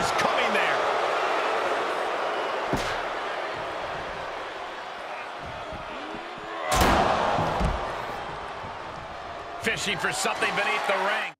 was coming there. Fishing for something beneath the ring.